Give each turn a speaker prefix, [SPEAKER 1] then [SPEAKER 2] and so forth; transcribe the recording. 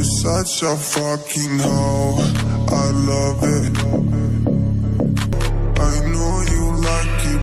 [SPEAKER 1] You're such a fucking hoe. I love it.